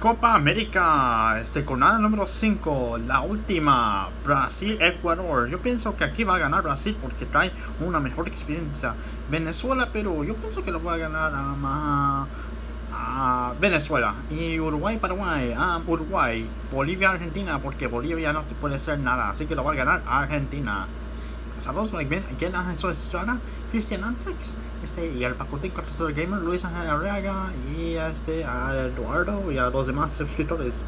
Copa América, este jornada número 5, la última, Brasil-Ecuador. Yo pienso que aquí va a ganar Brasil porque trae una mejor experiencia. Venezuela, pero yo pienso que lo va a ganar a, Venezuela. Y Uruguay-Paraguay, Uruguay. Bolivia-Argentina, porque Bolivia no puede ser nada, así que lo va a ganar Argentina. Saludos bien, aquí en la Estrada, Cristian Antrax, este, y al Pacotín Cortázar Gamer, Luis Ángel Arriaga, y a este, a Eduardo y a los demás suscriptores.